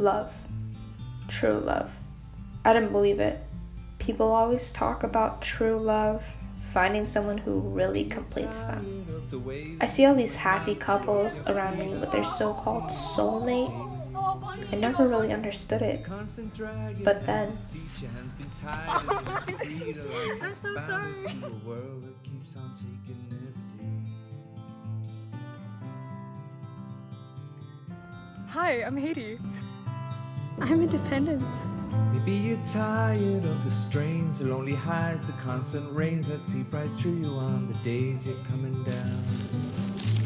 Love. True love. I didn't believe it. People always talk about true love, finding someone who really completes them. I see all these happy couples around me with their so called soulmate. I never really understood it. But then, I'm so sorry. Hi, I'm Haiti. I'm Independence. Maybe you're tired of the strains, the lonely highs, the constant rains that seep right through you on the days you're coming down.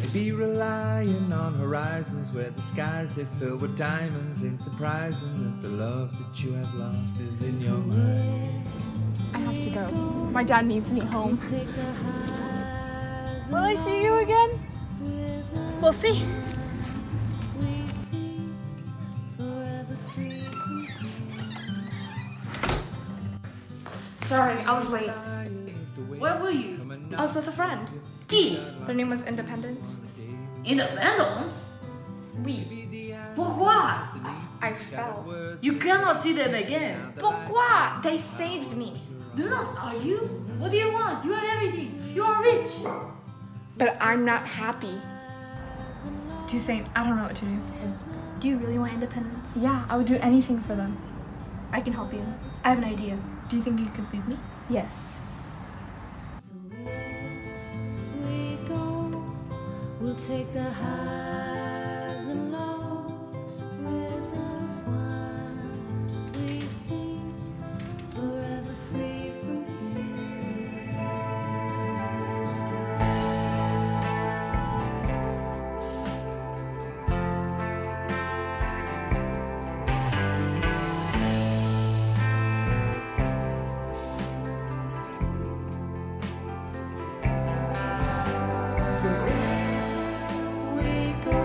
Maybe relying on horizons where the skies they fill with diamonds. Ain't surprising that the love that you have lost is in your mind. I have to go. My dad needs me home. Will I see you again? We'll see. Sorry, I was late. Where were you? I was with a friend. Qui? Their name was Independence. Independence? Oui. Pourquoi? I fell. You cannot see them again. Pourquoi? They saved me. Do not argue. What do you want? You have everything. You are rich. But I'm not happy. Toussaint, I don't know what to do. Do you really want independence? Yeah, I would do anything for them. I can help you. I have an idea. Do you think you could leave me? Yes. we go. We'll take the highs So if we go,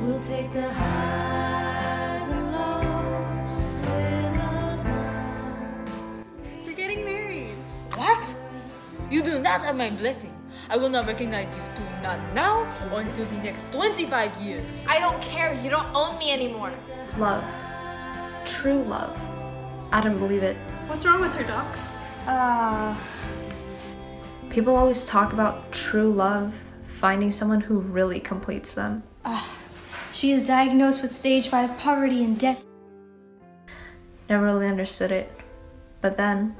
we'll take the highs and lows with us while You're getting married. What? You do not have my blessing. I will not recognize you two, not now or until the next 25 years. I don't care. You don't own me anymore. Love. True love. I don't believe it. What's wrong with her, Doc? Uh, people always talk about true love, finding someone who really completes them. Ah, she is diagnosed with stage 5 poverty and death. Never really understood it. But then,